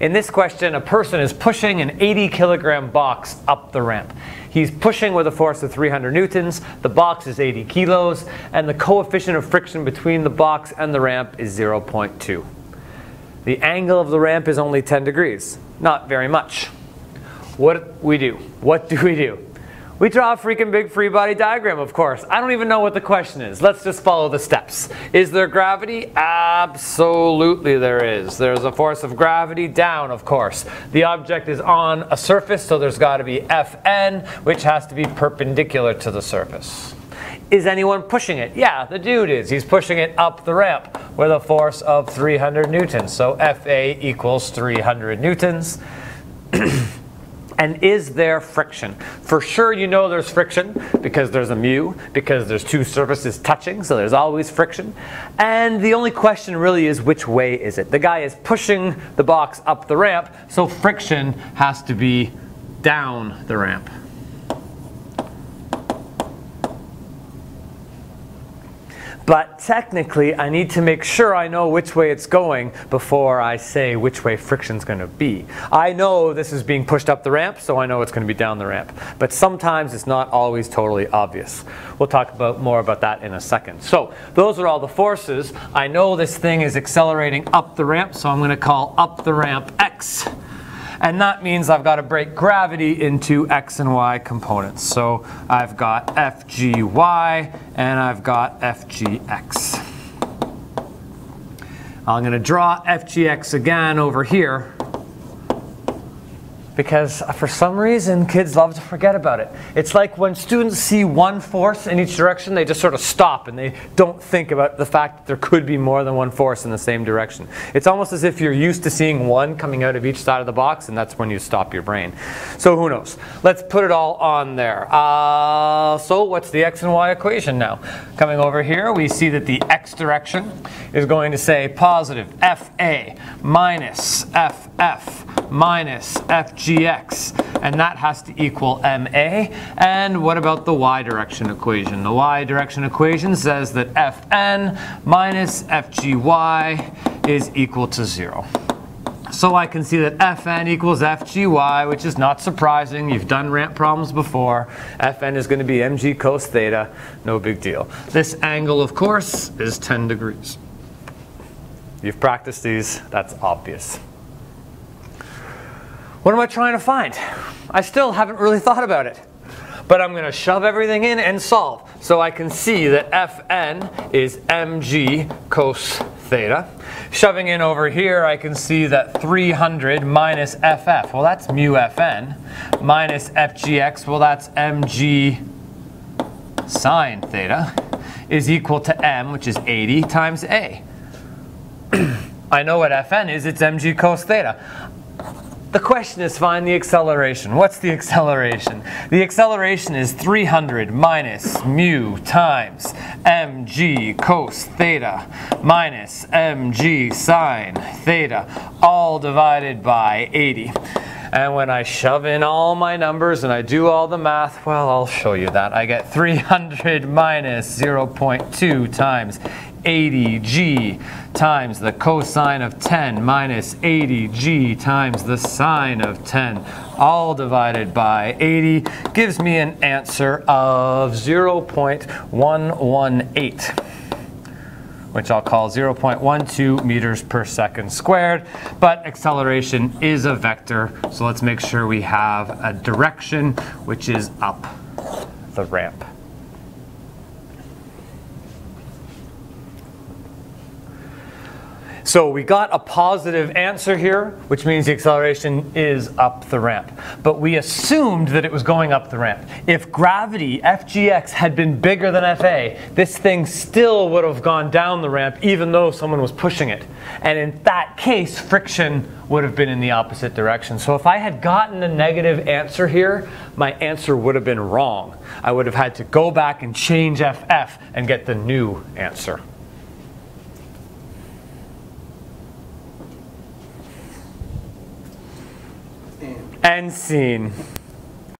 In this question, a person is pushing an 80 kilogram box up the ramp. He's pushing with a force of 300 newtons, the box is 80 kilos, and the coefficient of friction between the box and the ramp is 0.2. The angle of the ramp is only 10 degrees, not very much. What we do? What do we do? We draw a freaking big free body diagram, of course. I don't even know what the question is. Let's just follow the steps. Is there gravity? Absolutely there is. There's a force of gravity down, of course. The object is on a surface, so there's got to be Fn, which has to be perpendicular to the surface. Is anyone pushing it? Yeah, the dude is. He's pushing it up the ramp with a force of 300 newtons. So Fa equals 300 newtons. And is there friction? For sure you know there's friction because there's a mu, because there's two surfaces touching, so there's always friction. And the only question really is which way is it? The guy is pushing the box up the ramp, so friction has to be down the ramp. But technically, I need to make sure I know which way it's going before I say which way friction's going to be. I know this is being pushed up the ramp, so I know it's going to be down the ramp. But sometimes it's not always totally obvious. We'll talk about more about that in a second. So those are all the forces. I know this thing is accelerating up the ramp, so I'm going to call up the ramp x. And that means I've got to break gravity into x and y components. So I've got FGY and I've got FGX. I'm going to draw FGX again over here because for some reason kids love to forget about it. It's like when students see one force in each direction, they just sort of stop and they don't think about the fact that there could be more than one force in the same direction. It's almost as if you're used to seeing one coming out of each side of the box and that's when you stop your brain. So who knows? Let's put it all on there. Uh, so what's the x and y equation now? Coming over here, we see that the x direction is going to say positive FA minus FF minus FGX, and that has to equal MA. And what about the y direction equation? The y direction equation says that Fn minus FGY is equal to zero. So I can see that Fn equals FGY, which is not surprising. You've done ramp problems before. Fn is going to be mg cos theta, no big deal. This angle, of course, is 10 degrees. You've practiced these, that's obvious. What am I trying to find? I still haven't really thought about it. But I'm going to shove everything in and solve. So I can see that Fn is mg cos theta. Shoving in over here, I can see that 300 minus ff, well that's mu fn, minus fgx, well that's mg sine theta, is equal to m, which is 80, times a. I know what fn is, it's mg cos theta. The question is find the acceleration. What's the acceleration? The acceleration is 300 minus mu times mg cos theta minus mg sine theta, all divided by 80. And when I shove in all my numbers and I do all the math, well, I'll show you that. I get 300 minus 0.2 times 80g times the cosine of 10 minus 80g times the sine of 10 all divided by 80 gives me an answer of 0.118 which I'll call 0.12 meters per second squared. But acceleration is a vector, so let's make sure we have a direction, which is up the ramp. So we got a positive answer here, which means the acceleration is up the ramp. But we assumed that it was going up the ramp. If gravity, FGX, had been bigger than FA, this thing still would have gone down the ramp even though someone was pushing it. And in that case, friction would have been in the opposite direction. So if I had gotten a negative answer here, my answer would have been wrong. I would have had to go back and change FF and get the new answer. And scene.